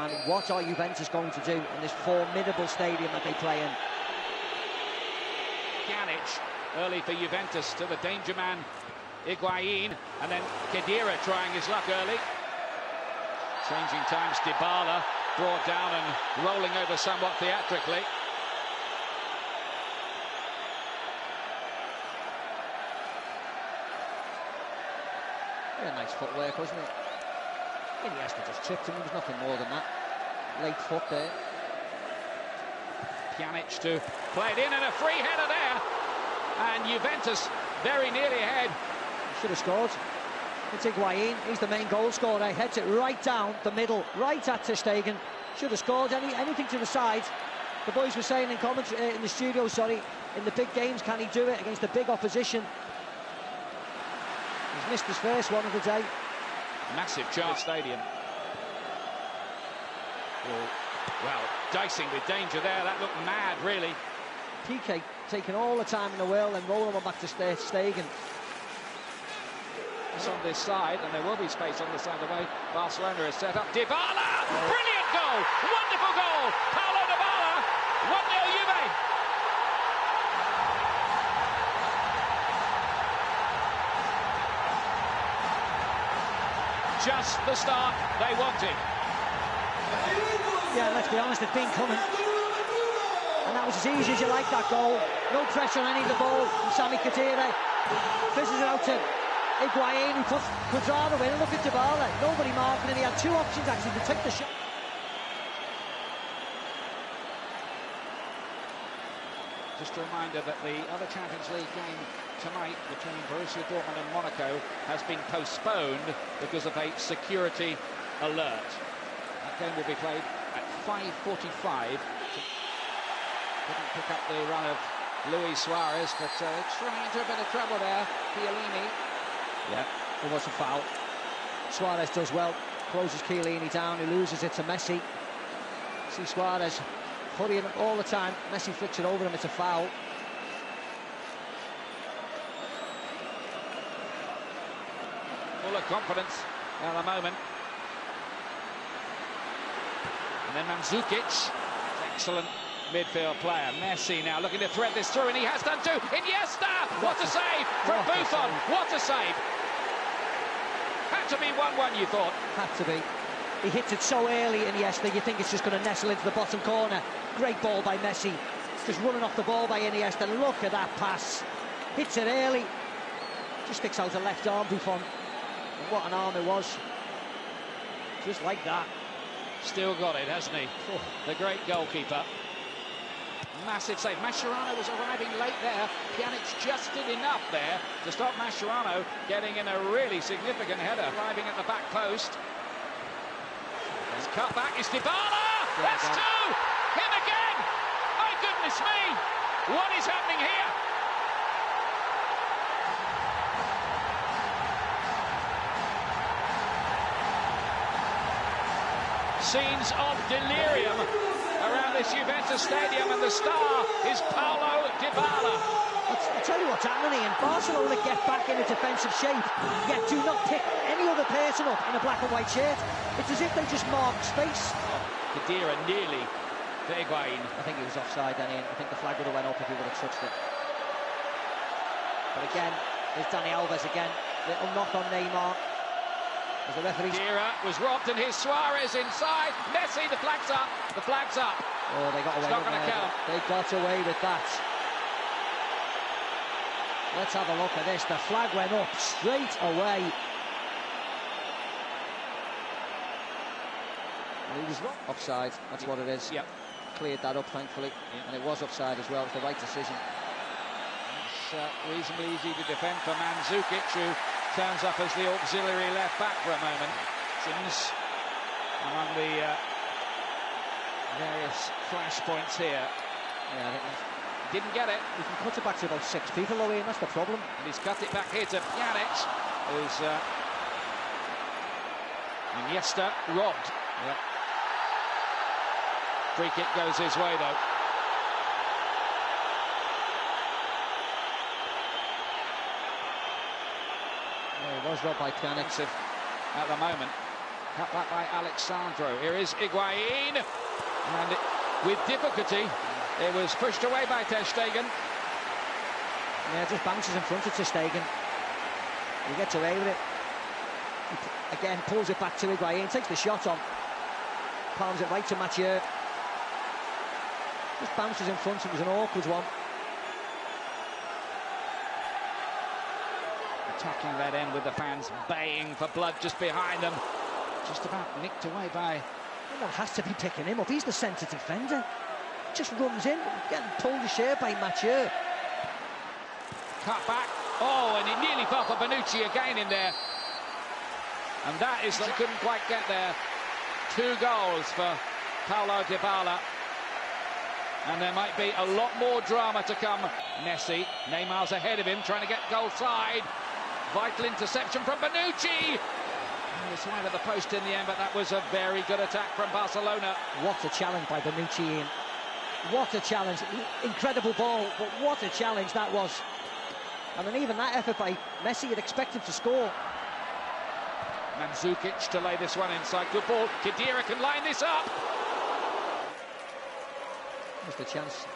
And what are Juventus going to do in this formidable stadium that they play in? Pjanic early for Juventus to the danger man Higuain and then Khedira trying his luck early. Changing times, Dybala brought down and rolling over somewhat theatrically. Yeah, nice footwork, wasn't it? Iniesta just tripped him. There was nothing more than that. Late foot there. Pjanic to play it in and a free header there. And Juventus very nearly ahead. Should have scored. It's Higuain. He's the main goal scorer. He heads it right down the middle, right at Ter Stegen. Should have scored any anything to the side. The boys were saying in comment uh, in the studio, sorry, in the big games, can he do it against the big opposition? He's missed his first one of the day. Massive chance stadium. Well, well, dicing with danger there. That looked mad, really. Piqué taking all the time in the world and rolling one back to Stegen. It's on this side, and there will be space on the side of the way. Barcelona is set up. Dybala! Brilliant goal! Wonderful goal! Paulo Dybala! 1-0 Juve! Just the start they wanted. Yeah, let's be honest, it's been coming. And that was as easy as you like that goal. No pressure on any of the ball from Sami Khedira. Fizzes it out to Higuain, who puts Cuadrado in. Look at Dybala, nobody marking, and he had two options actually to take the shot. Just a reminder that the other Champions League game tonight between Borussia Dortmund and Monaco has been postponed because of a security alert. That game will be played at 5.45. Couldn't pick up the run of Luis Suarez, but uh, it's running into a bit of trouble there. Chiellini. Yeah, it was a foul. Suarez does well, closes Chiellini down, he loses it to Messi. See Suarez hurrying all the time. Messi flicks it over him, it's a foul. Full of confidence at the moment. And then Mandzukic, excellent midfield player. Messi now looking to thread this through, and he has done too. Iniesta! What a save from Buffon! What a save! Had to be 1-1, you thought? Had to be. He hits it so early, Iniesta, you think it's just going to nestle into the bottom corner. Great ball by Messi. Just running off the ball by Iniesta. Look at that pass. Hits it early. Just sticks out the left arm, Buffon. What an arm it was. Just like that. Still got it, hasn't he? Oh. The great goalkeeper. Massive save. Mascherano was arriving late there. Pjanic just did enough there to stop Mascherano getting in a really significant header. Arriving at the back post. His cut back is Dybala! That's two! Him again! My goodness me! What is happening here? Scenes of delirium around this Juventus stadium, and the star is Paulo Dybala. I'll tell you what's happening, and Barcelona get back in a defensive shape, yet do not pick any other person up in a black and white shirt. It's as if they just mark space. Khedira nearly to Higuain. I think he was offside, Danny, I think the flag would have went up if he would have touched it. But again, there's Dani Alves again. Little knock on Neymar. As the referee... Khedira was robbed and here's Suarez inside. Messi, the flag's up. The flag's up. Oh, they got away it's not with going to count. They got away with that. Let's have a look at this. The flag went up straight away. He was offside. That's what it is. Yep. Cleared that up, thankfully. Yep. And it was offside as well. It's the right decision. It's uh, reasonably easy to defend for Mandzukic, who turns up as the auxiliary left back for a moment. Sims among the uh, various flashpoints here. Yeah, I think that's- Didn't get it. you can cut it back to about six people, though, Ian. That's the problem. And he's cut it back here to Pjanic, who's uh, Iniesta robbed. Yeah. Free kick goes his way though. Yeah, it was robbed by Pjanic. At the moment. Cut back by Alex Sandro. Here is Higuain. And it, with difficulty, it was pushed away by Ter Stegen. Yeah, just bounces in front of Ter Stegen. He gets away with it. He, again, pulls it back to Higuain, takes the shot on. Palms it right to Mathieu. Just bounces in front, it was an awkward one. Attacking that end with the fans baying for blood just behind them. Just about nicked away by... Someone has to be picking him up. He's the centre defender. Just runs in, getting pulled shirt by Mathieu. Cut back. Oh, and he nearly fell for Bonucci again in there. And that is, he couldn't quite get there. Two goals for Paulo Dybala. And there might be a lot more drama to come. Messi, Neymar's ahead of him, trying to get goal side. Vital interception from Bonucci. It's wide of the post in the end, but that was a very good attack from Barcelona. What a challenge by Bonucci, Ian. What a challenge. Incredible ball, but what a challenge that was. I mean, even that effort by Messi, you'd expect him to score. Mandzukic to lay this one inside. Good ball. Khedira can line this up. Just a chance.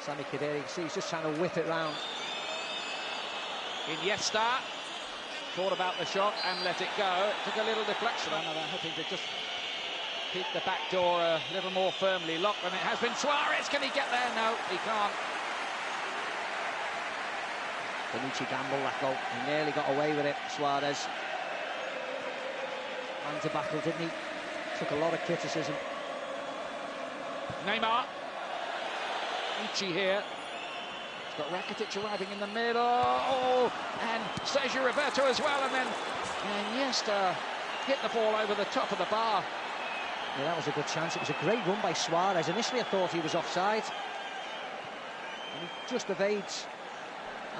Sami Khedira, you see he's just trying to whip it round. Iniesta thought about the shot and let it go. Took a little deflection. I know they're hoping to just keep the back door a little more firmly locked, and it has been Suarez. Can he get there? No, he can't. Bonucci gamble that goal. He nearly got away with it, Suarez. Man to battle, didn't he? Took a lot of criticism. Neymar. Ichi here. He's got Rakitic arriving in the middle. Oh, and Sergio Roberto as well. And then Iniesta hit the ball over the top of the bar. Yeah, that was a good chance. It was a great run by Suarez. Initially, I thought he was offside. And he just evades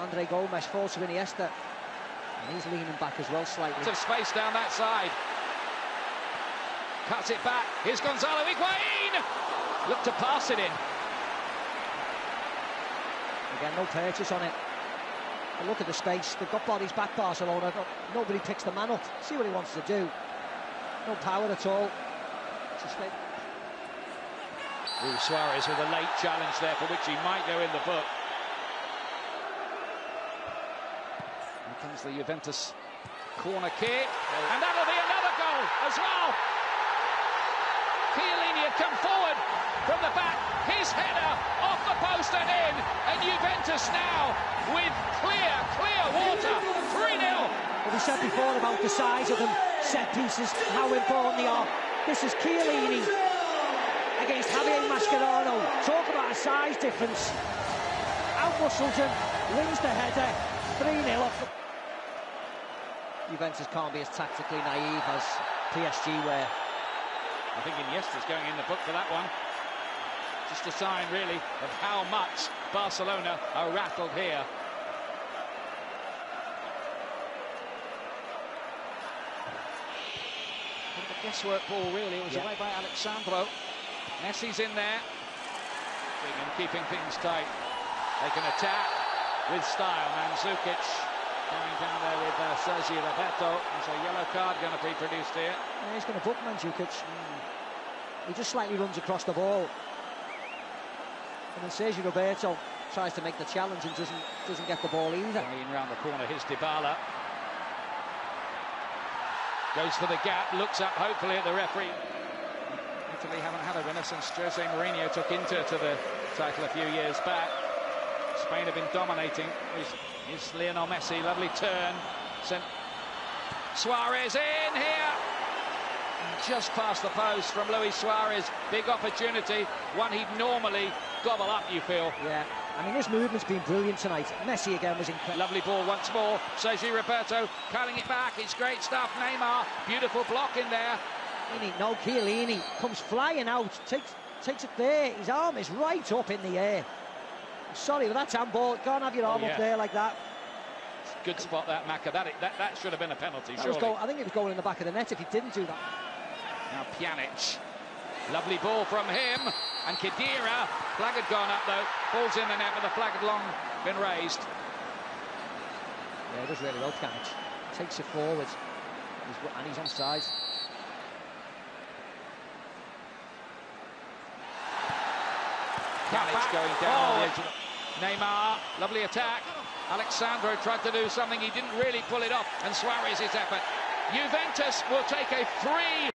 Andre Gomes, falls to Iniesta. And he's leaning back as well slightly. Of space down that side. Cuts it back. Here's Gonzalo Higuain. Look to pass it in. Again, no purchase on it. And look at the space. They've got bodies back, Barcelona. Nobody picks the man up. See what he wants to do. No power at all. Ooh, Suarez with a late challenge there for which he might go in the book. Here comes the Juventus corner kick. And that'll be another goal as well. Chiellini had come forward from the back. His header off the post and in. And Juventus now with clear, clear water. 3 0. Well, we said before about the size of them, set pieces, how important they are. This is Chiellini against Javier Mascherano. Talk about a size difference. Out-muscled him, wins the header, 3-0 off. Juventus can't be as tactically naive as PSG were. I think Iniesta's going in the book for that one. Just a sign, really, of how much Barcelona are rattled here. A guesswork ball, really. It was yeah. away by Alex Sandro. Messi's in there. And keeping things tight. They can attack with style. Mandzukic going down there with uh, Sergi Roberto. There's a yellow card going to be produced here. Yeah, he's going to book Mandzukic. Mm. He just slightly runs across the ball. And then Sergio Roberto tries to make the challenge and doesn't doesn't get the ball either. Going round the corner, here's Dybala. Goes for the gap, looks up hopefully at the referee. Italy haven't had a winner since Jose Mourinho took Inter to the title a few years back. Spain have been dominating. Here's, Lionel Messi, lovely turn. Sent Suarez in here. Just past the post from Luis Suarez. Big opportunity, one he'd normally gobble up, you feel. Yeah, I mean, his movement's been brilliant tonight. Messi again was incredible. Lovely ball once more. Sergio Roberto cutting it back. It's great stuff. Neymar, beautiful block in there. No, Chiellini comes flying out, takes takes it there. His arm is right up in the air. Sorry, but that's handball. Can't have your oh, arm oh, yeah. up there like that. Good spot, that Maka. That, that, that should have been a penalty. Surely. I think it was going in the back of the net if he didn't do that. Now Pjanic. Lovely ball from him. And Khedira. Flag had gone up, though. Ball's in the net, but the flag had long been raised. Yeah, it does really well, Pjanic. Takes it forward. He's, and he's onside. Pjanic going down. Oh, Neymar, lovely attack. Alex Sandro tried to do something, he didn't really pull it off, and Suarez's effort. Juventus will take a three